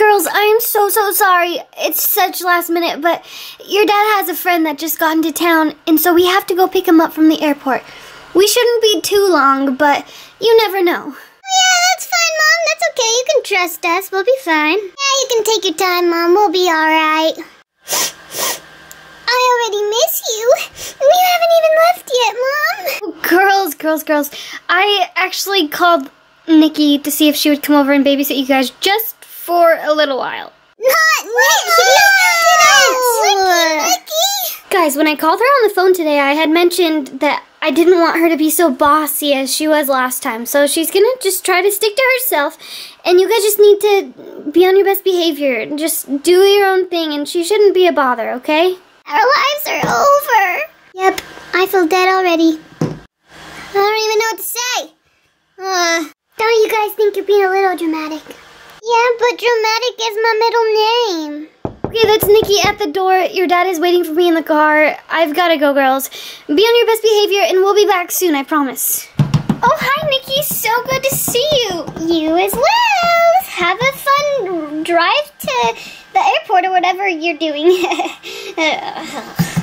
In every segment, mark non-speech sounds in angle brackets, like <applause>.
Girls, I am so, so sorry. It's such last minute, but your dad has a friend that just got into town, and so we have to go pick him up from the airport. We shouldn't be too long, but you never know. Oh, yeah, that's fine, Mom. That's okay. You can trust us. We'll be fine. Yeah, you can take your time, Mom. We'll be alright. I already miss you. You haven't even left yet, Mom. Girls, girls, girls. I actually called Nikki to see if she would come over and babysit you guys just for a little while. Not Nikki! No! Nikki! Guys, when I called her on the phone today, I had mentioned that I didn't want her to be so bossy as she was last time. So she's gonna just try to stick to herself. And you guys just need to be on your best behavior. And just do your own thing, and she shouldn't be a bother, okay? Our lives are over. Yep, I feel dead already. I don't even know what to say. Uh, don't you guys think you're being a little dramatic? Yeah, but dramatic is my middle name. Okay, that's Nikki at the door. Your dad is waiting for me in the car. I've gotta go, girls. Be on your best behavior, and we'll be back soon, I promise. Oh, hi, Nikki. So good to see you. You as well. Have a fun drive to the airport or whatever you're doing. <laughs> Uh,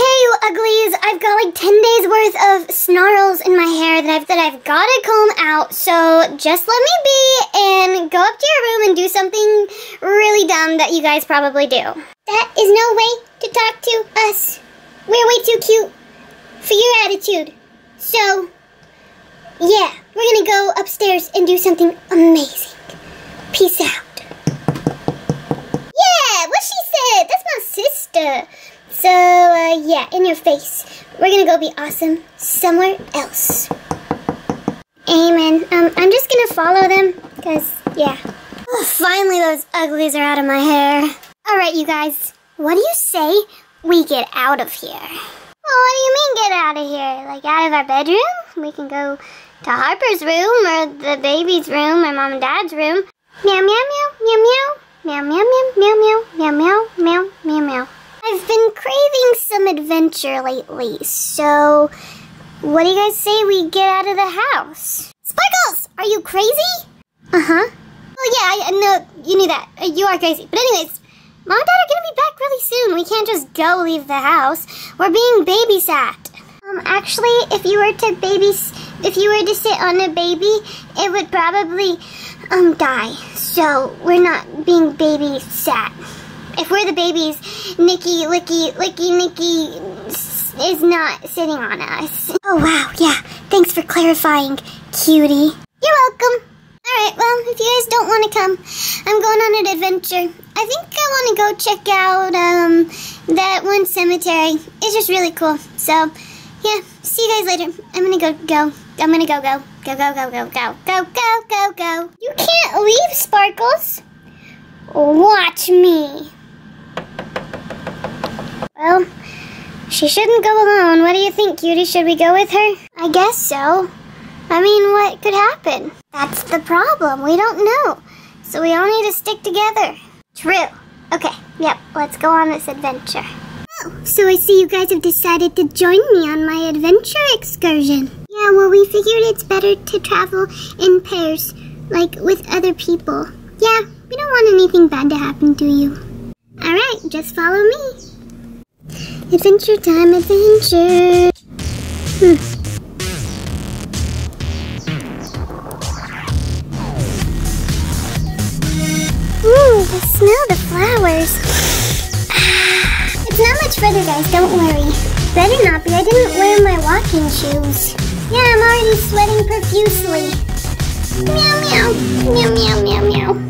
Okay, you uglies, I've got like 10 days worth of snarls in my hair that I've that I've got to comb out. So just let me be and go up to your room and do something really dumb that you guys probably do. That is no way to talk to us. We're way too cute for your attitude. So, yeah, we're gonna go upstairs and do something amazing. Peace out. Yeah, what she said. That's my sister. So, uh, yeah, in your face. We're gonna go be awesome somewhere else. Amen. Um, I'm just gonna follow them, because, yeah. Oh, finally, those uglies are out of my hair. Alright, you guys. What do you say we get out of here? Well, what do you mean get out of here? Like, out of our bedroom? We can go to Harper's room, or the baby's room, or mom and dad's room. Meow, meow, meow, meow. Meow, meow, meow, meow, meow, meow, meow, meow, meow, meow. I've been craving some adventure lately, so what do you guys say we get out of the house? Sparkles, are you crazy? Uh-huh. Oh yeah, I know you knew that. Uh, You are crazy. But anyways, Mom and Dad are gonna be back really soon. We can't just go leave the house. We're being babysat. Um, actually, if you were to babys, if you were to sit on a baby, it would probably, um, die. So we're not being babysat. If we're the babies, Nikki, Licky, Licky, Nikki is not sitting on us. Oh wow, yeah. Thanks for clarifying, cutie. You're welcome. Alright, well, if you guys don't want to come, I'm going on an adventure. I think I want to go check out um that one cemetery. It's just really cool. So, yeah, see you guys later. I'm gonna go go. I'm gonna go go. Go go go go go go go go go. You can't leave, Sparkles. Watch me. Well, she shouldn't go alone. What do you think, cutie? Should we go with her? I guess so. I mean, what could happen? That's the problem. We don't know. So we all need to stick together. True. Okay, yep, let's go on this adventure. Oh, so I see you guys have decided to join me on my adventure excursion. Yeah, well, we figured it's better to travel in pairs, like with other people. Yeah, we don't want anything bad to happen to you. Alright, just follow me. Adventure time, adventure. Hmm. Ooh, the smell the flowers. it's not much further, guys. Don't worry. Better not be. I didn't wear my walking shoes. Yeah, I'm already sweating profusely. Meow meow. Meow meow meow meow.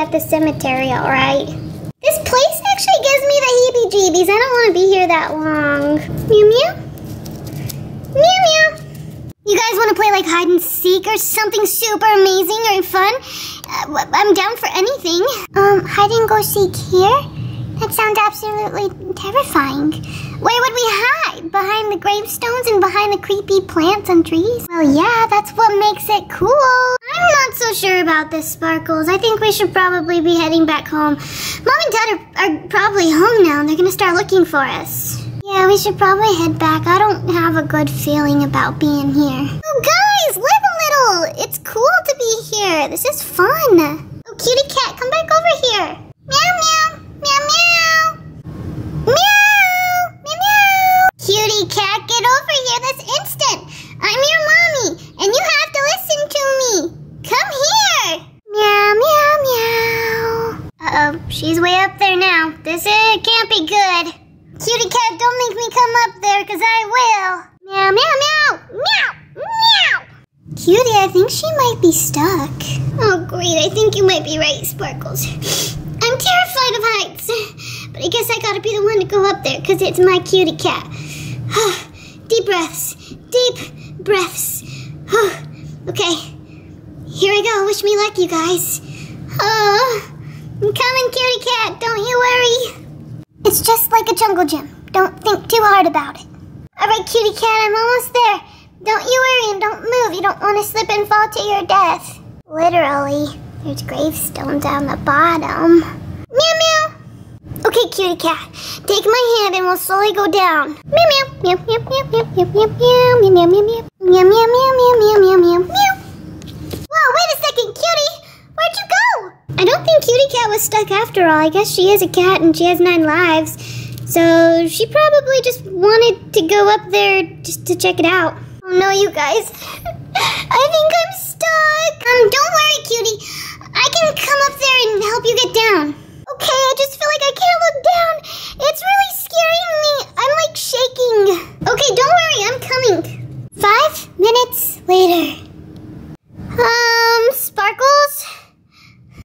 At the cemetery, alright. This place actually gives me the heebie jeebies. I don't want to be here that long. Meow meow. Meow meow. You guys want to play like hide and seek or something super amazing or fun? Uh, I'm down for anything. Um, hide and go seek here? That sounds absolutely terrifying. Where would we hide? Behind the gravestones and behind the creepy plants and trees? Well, yeah, that's what makes it cool. I'm not so sure about this, Sparkles. I think we should probably be heading back home. Mom and Dad are, are probably home now, and they're gonna start looking for us. Yeah, we should probably head back. I don't have a good feeling about being here. Oh, guys, live a little. It's cool to be here. This is fun. Oh, cutie cat, come back over here. Meow, meow, meow, meow. Meow, meow, meow. Cutie cat, get over here this instant. I'm your mommy, and you have to listen to me. Come here. Meow, meow, meow. Uh-oh, she's way up there now. This uh, can't be good. Cutie cat, don't make me come up there, because I will. Meow, meow, meow. Meow, meow. Cutie, I think she might be stuck. Oh, great. I think you might be right, Sparkles. I'm terrified of heights. But I guess I gotta be the one to go up there, because it's my cutie cat. Deep breaths. Deep breaths. okay. Here I go. Wish me luck, you guys. Oh, I'm coming, cutie cat. Don't you worry. It's just like a jungle gym. Don't think too hard about it. All right, cutie cat, I'm almost there. Don't you worry and don't move. You don't want to slip and fall to your death. Literally. There's gravestones down the bottom. Meow meow. Okay, cutie cat. Take my hand and we'll slowly go down. Meow meow meow meow meow meow meow meow meow meow meow meow meow meow meow meow meow meow meow. Whoa, wait a second, cutie. Where'd you go? I don't think Cutie Cat was stuck after all. I guess she is a cat and she has nine lives. So she probably just wanted to go up there just to check it out. Oh no, you guys. I think I'm stuck. Um, don't worry, Cutie. I can come up there and help you get down. Okay, I just feel like I can't look down. It's really scaring me. I'm like shaking. Okay, don't worry, I'm coming. Five minutes later. Um, Sparkles?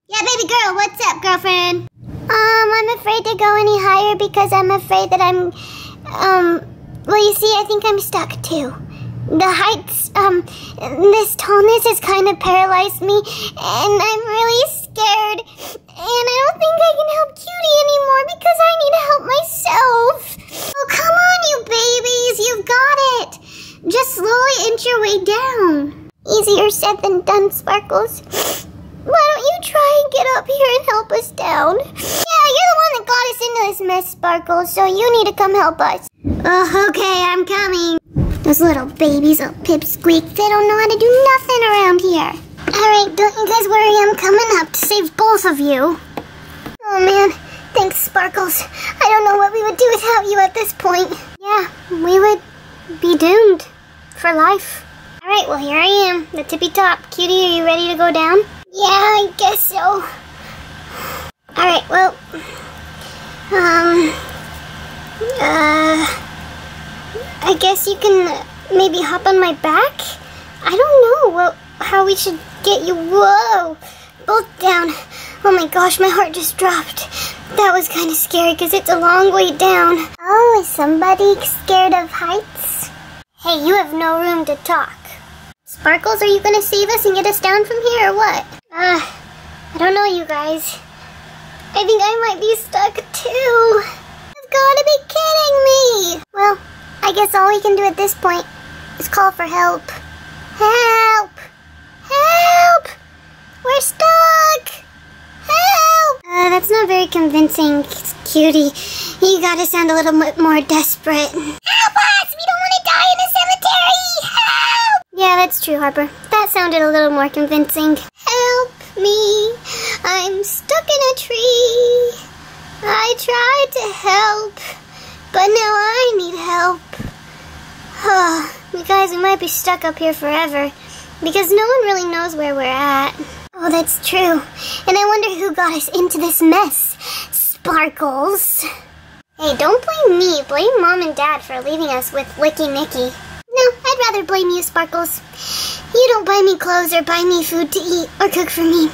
Yeah, baby girl, what's up, girlfriend? Um, I'm afraid to go any higher because I'm afraid that I'm, um, well, you see, I I'm stuck too. The heights, um, this tallness has kind of paralyzed me, and I'm really scared. And I don't think I can help Cutie anymore because I need to help myself. Oh, come on, you babies, you've got it. Just slowly inch your way down. Easier said than done, Sparkles. Why don't you try and get up here and help us down? Yeah, you're the one that got us into this mess, Sparkles, so you need to come help us. Oh, okay, I'm coming. Those little babies, little pipsqueak, they don't know how to do nothing around here. Alright, don't you guys worry, I'm coming up to save both of you. Oh man, thanks, Sparkles. I don't know what we would do without you at this point. Yeah, we would be doomed for life. Alright, well here I am, the tippy top. Cutie, are you ready to go down? Yeah, I guess so. Alright, well, um, uh, I guess you can maybe hop on my back? I don't know how we should get you. Whoa! Both down. Oh my gosh, my heart just dropped. That was kind of scary because it's a long way down. Oh, is somebody scared of heights? Hey, you have no room to talk. Sparkles, are you gonna save us and get us down from here or what? Uh, I don't know, you guys. I think I might be stuck too. You've gotta be kidding me! Well, I guess all we can do at this point is call for help. Help! Help! We're stuck! Help! Uh, that's not very convincing, cutie. You gotta sound a little bit more desperate. Help us! We don't want to die in a cemetery! Help! Yeah, that's true, Harper. That sounded a little more convincing. Help me! I'm stuck in a tree. I tried to help, but now I need help. <sighs> you guys, we might be stuck up here forever because no one really knows where we're at. Oh, that's true. And I wonder who got us into this mess. Sparkles. Hey, don't blame me. Blame Mom and Dad for leaving us with Licky Nikki. No, I'd rather blame you, Sparkles. You don't buy me clothes or buy me food to eat or cook for me.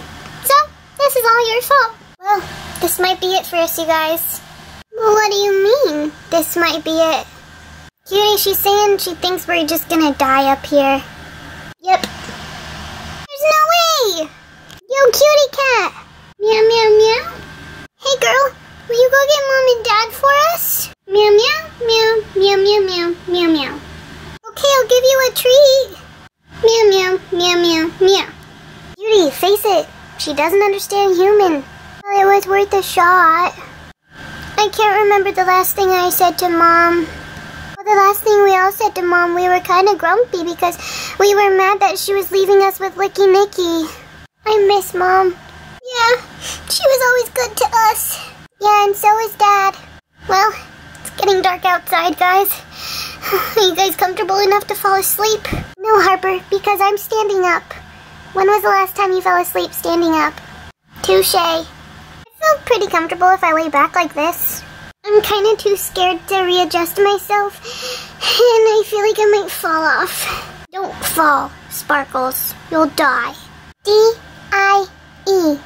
So, this is all your fault. Well, this might be it for us, you guys. What do you mean, this might be it? Cutie, she's saying she thinks we're just gonna die up here. Yep. There's no way! Yo, cutie cat! Meow, meow, meow. Hey, girl, will you go get mom and dad for us? Meow, meow, meow, meow, meow, meow, meow, meow. Okay, I'll give you a treat. Meow, meow, meow, meow, meow. Cutie, face it. She doesn't understand human. Well, it was worth a shot. I can't remember the last thing I said to Mom. The last thing we all said to Mom, we were kind of grumpy because we were mad that she was leaving us with Licky Nikki. I miss Mom. Yeah, she was always good to us. Yeah, and so is Dad. Well, it's getting dark outside, guys. <sighs> Are you guys comfortable enough to fall asleep? No, Harper, because I'm standing up. When was the last time you fell asleep standing up? Touche. I feel pretty comfortable if I lay back like this. I'm kind of too scared to readjust myself, and I feel like I might fall off. Don't fall, Sparkles. You'll die. D-I-E.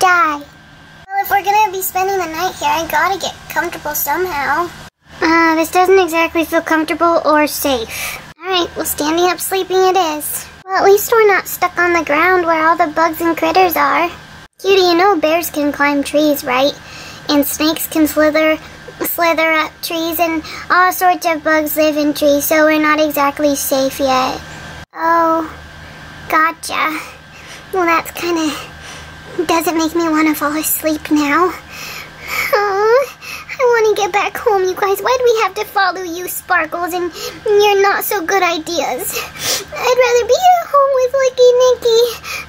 Die. Well, if we're gonna be spending the night here, I gotta get comfortable somehow. Uh, this doesn't exactly feel comfortable or safe. Alright, well, standing up sleeping it is. Well, at least we're not stuck on the ground where all the bugs and critters are. Cutie, you know bears can climb trees, right? And snakes can slither slither up trees and all sorts of bugs live in trees, so we're not exactly safe yet. Oh, gotcha. Well, that's kind of... doesn't make me want to fall asleep now. Oh, I want to get back home, you guys. Why do we have to follow you, Sparkles, and your not so good ideas? I'd rather be at home with Licky Nikki,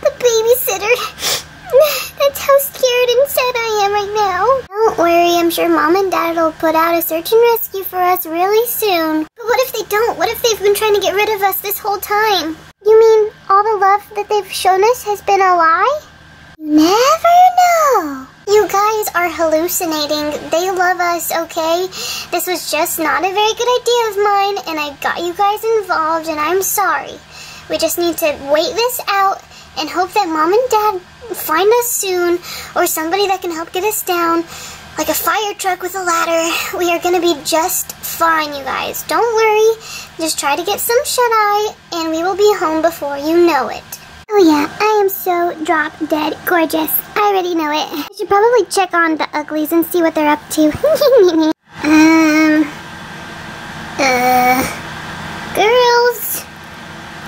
the babysitter. That's how scared and sad I am right now. Don't worry, I'm sure Mom and Dad will put out a search and rescue for us really soon. But what if they don't? What if they've been trying to get rid of us this whole time? You mean all the love that they've shown us has been a lie? Never know. You guys are hallucinating. They love us, okay? This was just not a very good idea of mine, and I got you guys involved, and I'm sorry. We just need to wait this out and hope that Mom and Dad find us soon, or somebody that can help get us down, like a fire truck with a ladder. We are gonna be just fine, you guys. Don't worry. Just try to get some shut-eye, and we will be home before you know it. Oh yeah, I am so drop dead gorgeous. I already know it. I should probably check on the uglies and see what they're up to. <laughs> um, uh, girls,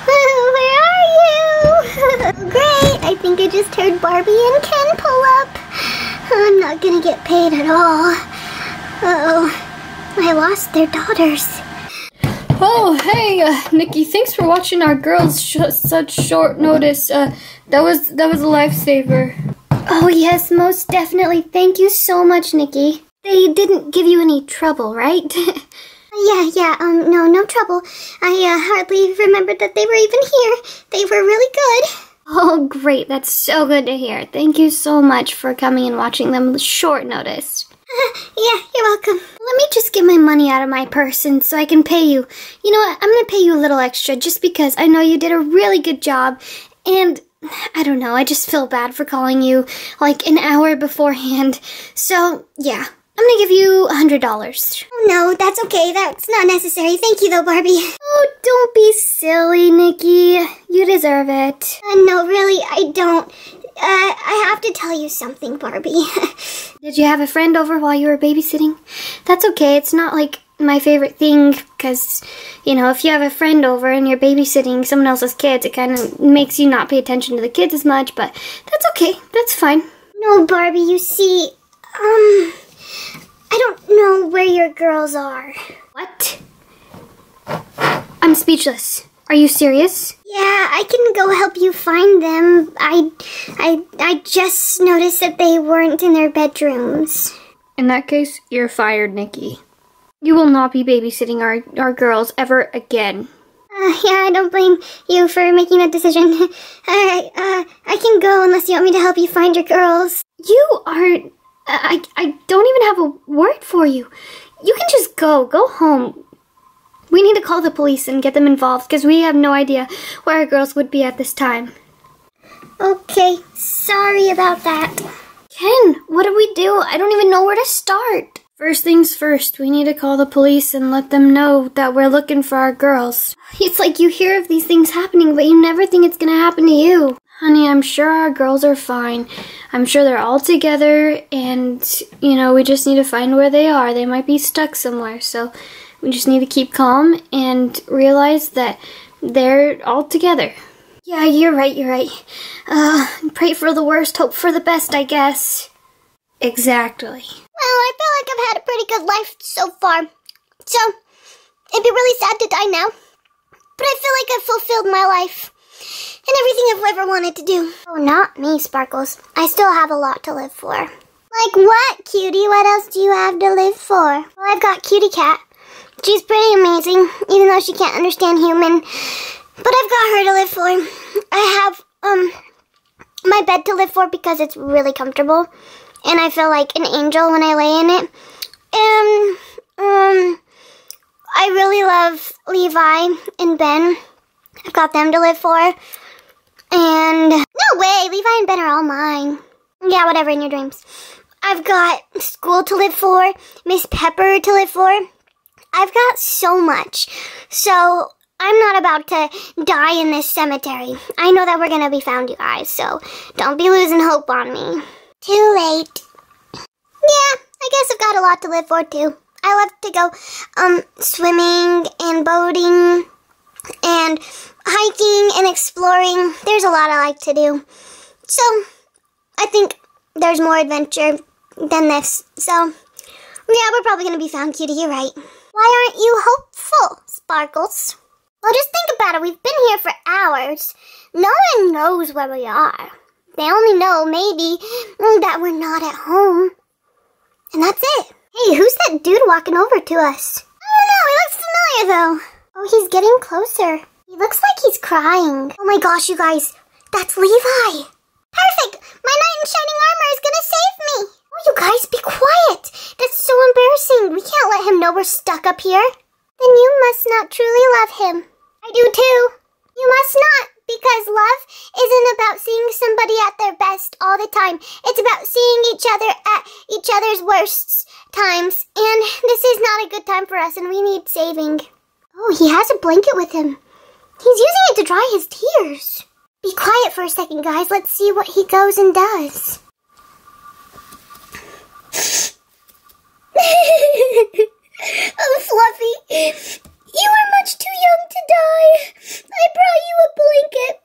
where are you? Great, I think I just heard Barbie and Ken pull up. I'm not gonna get paid at all. Uh oh, I lost their daughters. Oh, hey, uh, Nikki. Thanks for watching our girls sh such short notice. Uh, that was that was a lifesaver. Oh, yes, most definitely. Thank you so much, Nikki. They didn't give you any trouble, right? <laughs> yeah, yeah, um, no, no trouble. I uh, hardly remembered that they were even here. They were really good. Oh, great. That's so good to hear. Thank you so much for coming and watching them short notice. <laughs> yeah, you're welcome. Let me just get my money out of my purse and so I can pay you. You know what? I'm going to pay you a little extra just because I know you did a really good job. And I don't know, I just feel bad for calling you like an hour beforehand. So, yeah, I'm gonna give you a hundred dollars. Oh no, that's okay. That's not necessary. Thank you though, Barbie. <laughs> Oh, don't be silly, Nikki. You deserve it. Uh, no, really, I don't. Uh, I have to tell you something, Barbie. <laughs> Did you have a friend over while you were babysitting? That's okay. It's not like my favorite thing because, you know, if you have a friend over and you're babysitting someone else's kids, it kind of makes you not pay attention to the kids as much, but that's okay. That's fine. No, Barbie, you see, um, I don't know where your girls are. What? I'm speechless. Are you serious? Yeah, I can go help you find them. I, I, I just noticed that they weren't in their bedrooms. In that case, you're fired, Nikki. You will not be babysitting our, our girls ever again. Uh, yeah, I don't blame you for making that decision. <laughs> Alright, uh, I can go unless you want me to help you find your girls. You are... I, I don't even have a word for you. You can just go. Go home. We need to call the police and get them involved because we have no idea where our girls would be at this time. Okay, sorry about that. Ken, what do we do? I don't even know where to start. First things first, we need to call the police and let them know that we're looking for our girls. It's like you hear of these things happening, but you never think it's gonna happen to you. Honey, I'm sure our girls are fine. I'm sure they're all together, and, you know, we just need to find where they are. They might be stuck somewhere, so we just need to keep calm and realize that they're all together. Yeah, you're right, you're right. Uh, pray for the worst, hope for the best, I guess. Exactly. Well, I feel like I've had a pretty good life so far. So, it'd be really sad to die now. But I feel like I've fulfilled my life. And everything I've ever wanted to do. Oh, not me, Sparkles. I still have a lot to live for. Like what, Cutie? What else do you have to live for? Well, I've got Cutie Cat. She's pretty amazing, even though she can't understand human. But I've got her to live for. I have, um, my bed to live for because it's really comfortable. And I feel like an angel when I lay in it. And, um, I really love Levi and Ben. I've got them to live for. And, no way, Levi and Ben are all mine. Yeah, whatever, in your dreams. I've got school to live for, Miss Pepper to live for. I've got so much. So I'm not about to die in this cemetery. I know that we're going to be found, you guys, so don't be losing hope on me. Too late. Yeah, I guess I've got a lot to live for, too. I love to go um, swimming and boating and hiking and exploring. There's a lot I like to do. So I think there's more adventure than this. So, yeah, we're probably going to be found, Cutie. You're right. Why aren't you hopeful, Sparkles? Well, just think about it. We've been here for hours. No one knows where we are. They only know, maybe, that we're not at home. And that's it. Hey, who's that dude walking over to us? I don't know. He looks familiar, though. Oh, he's getting closer. He looks like he's crying. Oh my gosh, you guys. That's Levi. Perfect! My knight in shining armor is gonna save me! Oh, you guys, be quiet! That's so embarrassing. We can't let him know we're stuck up here. Then you must not truly love him. I do too. You must not, because love isn't about seeing somebody at their best all the time. It's about seeing each other at each other's worst times. And this is not a good time for us, and we need saving. Oh, he has a blanket with him. He's using it to dry his tears. Be quiet for a second, guys. Let's see what he goes and does. <laughs> oh, Fluffy. You are much too young to die. I brought you a blanket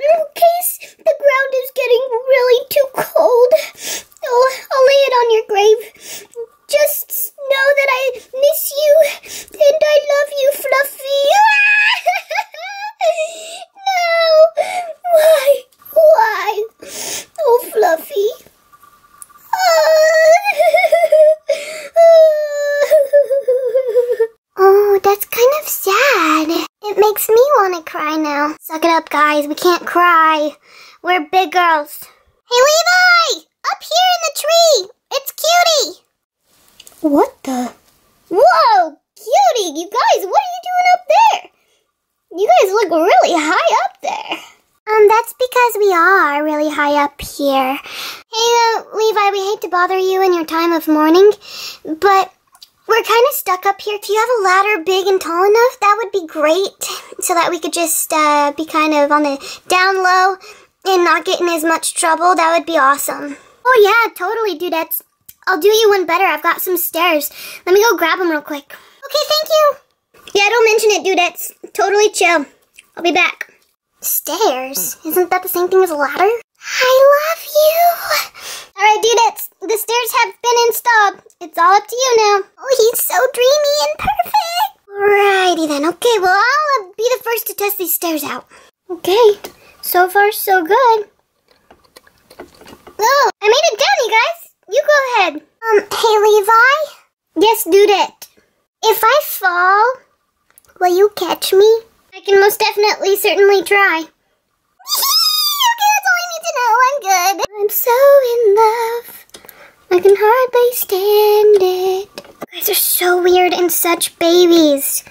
in case the ground is getting really too cold. Oh, I'll lay it on your grave. Just know that I miss you and I love you, Fluffy. no! Why? Why? Oh, Fluffy. oh, that's kind of sad. It makes me want to cry now. Suck it up, guys. We can't cry. We're big girls. Hey, Levi! Up here in the tree! It's Cutie! What the? Whoa! Cutie! You guys, what are you doing up there? You guys look really high up there. Um, that's because we are really high up here. Hey, uh, Levi, we hate to bother you in your time of mourning, but we're kind of stuck up here. If you have a ladder big and tall enough, that would be great, so that we could just uh, be kind of on the down low and not get in as much trouble. That would be awesome. Oh yeah, totally, dudettes. I'll do you one better. I've got some stairs. Let me go grab them real quick. Okay, thank you. Yeah, don't mention it, dudettes. Totally chill. I'll be back. Stairs? Isn't that the same thing as a ladder? I love you. All right, dudettes. The stairs have been installed. It's all up to you now. Oh, he's so dreamy and perfect. Alrighty then. Okay, well, I'll uh, be the first to test these stairs out. Okay. So far, so good. Oh, I made it down, you guys. You go ahead. Um, hey, Levi? Yes, Dudette. If I fall, will you catch me? I can most definitely, certainly try. okay, that's all I need to know. I'm good. I'm so in love. I can hardly stand it. You guys are so weird and such babies.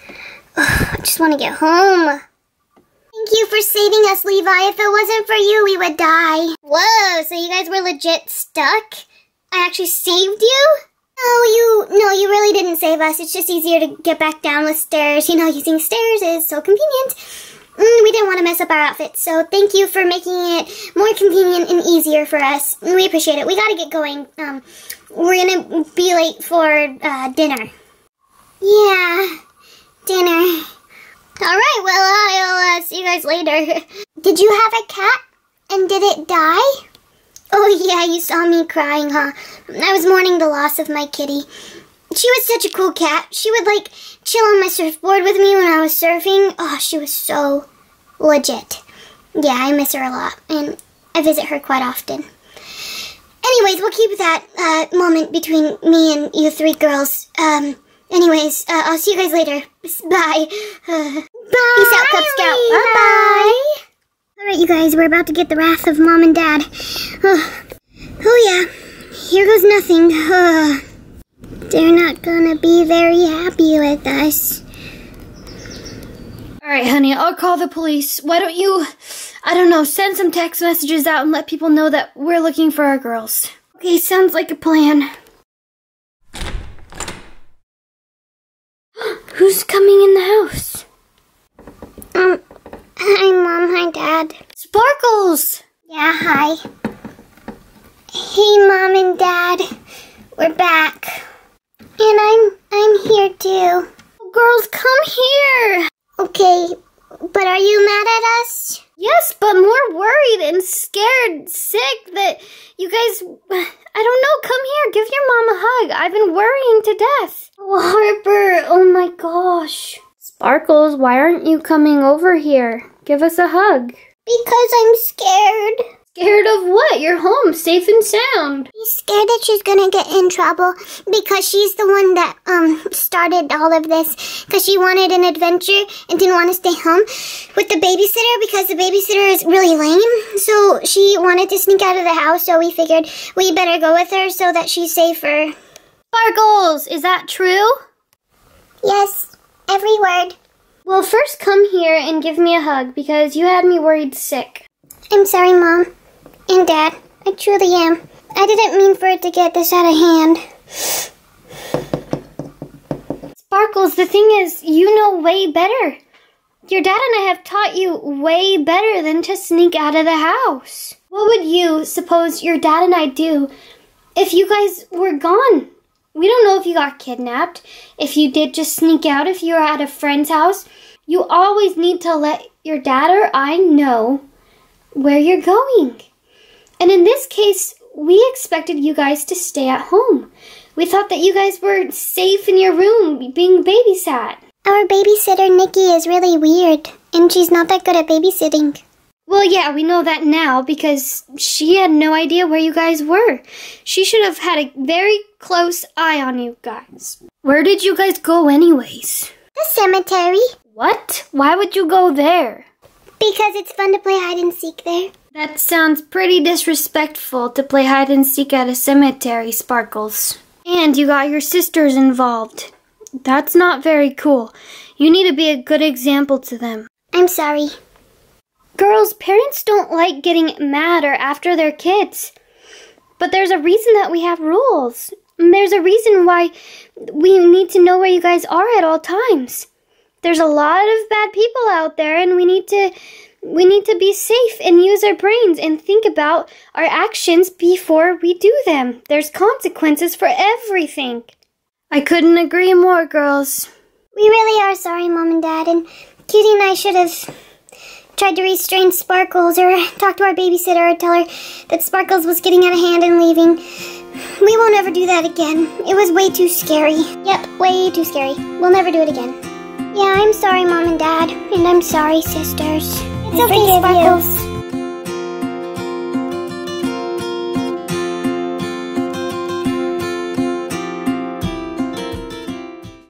Ugh, I just want to get home. Thank you for saving us, Levi. If it wasn't for you, we would die. Whoa, so you guys were legit stuck? I actually saved you? No, you, no, you really didn't save us. It's just easier to get back down with stairs. You know, using stairs is so convenient. Mm, we didn't want to mess up our outfits, so thank you for making it more convenient and easier for us. We appreciate it. We gotta get going. Um, we're gonna be late for uh, dinner. Yeah, dinner. All right, well, I'll uh, see you guys later. <laughs> Did you have a cat? And did it die? Oh, yeah, you saw me crying, huh? I was mourning the loss of my kitty. She was such a cool cat. She would, like, chill on my surfboard with me when I was surfing. Oh, she was so legit. Yeah, I miss her a lot, and I visit her quite often. Anyways, we'll keep that uh, moment between me and you three girls. Um, anyways, uh, I'll see you guys later. <laughs> Bye. Uh, <laughs> bye. Peace out, Cub Scout. Bye. Alright, you guys, we're about to get the wrath of Mom and Dad. Oh, oh yeah, here goes nothing. Oh, they're not gonna be very happy with us. All right, honey, I'll call the police. Why don't you, I don't know, send some text messages out and let people know that we're looking for our girls. Okay, sounds like a plan. <gasps> Who's coming in the house? Hi, Mom. Hi, Dad. Sparkles! Yeah, hi. Hey, Mom and Dad. We're back. And I'm I'm here too. Oh, girls, come here! Okay, but are you mad at us? Yes, but more worried and scared, sick that you guys. <sighs> I don't know. Come here. Give your mom a hug. I've been worrying to death. Oh, Harper. Oh my gosh. Sparkles, why aren't you coming over here? Give us a hug. Because I'm scared. Scared of what? You're home, safe and sound. He's scared that she's gonna get in trouble because she's the one that um started all of this because she wanted an adventure and didn't want to stay home with the babysitter because the babysitter is really lame. So she wanted to sneak out of the house, so we figured we better go with her so that she's safer. Sparkles, is that true? Yes, every word. Well, first come here and give me a hug because you had me worried sick. I'm sorry, Mom. And Dad, I truly am. I didn't mean for it to get this out of hand. Sparkles, the thing is, you know way better. Your dad and I have taught you way better than to sneak out of the house. What would you suppose your dad and I do if you guys were gone? We don't know if you got kidnapped, if you did just sneak out, if you were at a friend's house. You always need to let your dad or I know where you're going. And in this case, we expected you guys to stay at home. We thought that you guys were safe in your room being babysat. Our babysitter, Nikki, is really weird, and she's not that good at babysitting. Well, yeah, we know that now because she had no idea where you guys were. She should have had a very close eye on you guys. Where did you guys go, anyways? The cemetery. What? Why would you go there? Because it's fun to play hide and seek there. That sounds pretty disrespectful to play hide and seek at a cemetery, Sparkles. And you got your sisters involved. That's not very cool. You need to be a good example to them. I'm sorry. Girls, parents don't like getting mad or after their kids. But there's a reason that we have rules. There's a reason why we need to know where you guys are at all times. There's a lot of bad people out there and we need to we need to be safe and use our brains and think about our actions before we do them. There's consequences for everything. I couldn't agree more, girls. We really are sorry, Mom and Dad, and Cutie and I should have tried to restrain Sparkles or talk to our babysitter or tell her that Sparkles was getting out of hand and leaving. We won't ever do that again. It was way too scary. Yep, way too scary. We'll never do it again. Yeah, I'm sorry, Mom and Dad, and I'm sorry, sisters. It's okay, Sparkles.